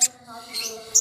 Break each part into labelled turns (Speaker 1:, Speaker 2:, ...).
Speaker 1: That's not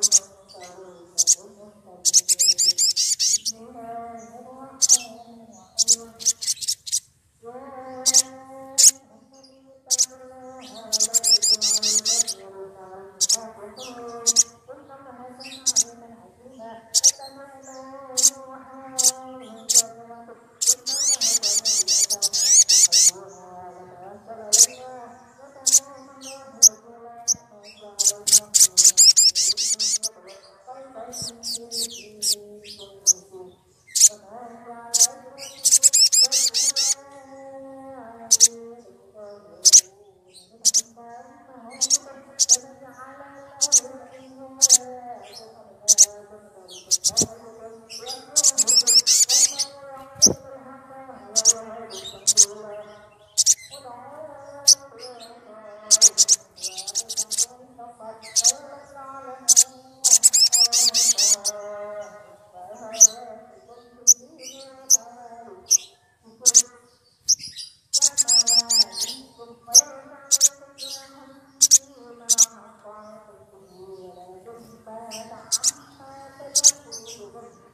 Speaker 1: Bye-bye.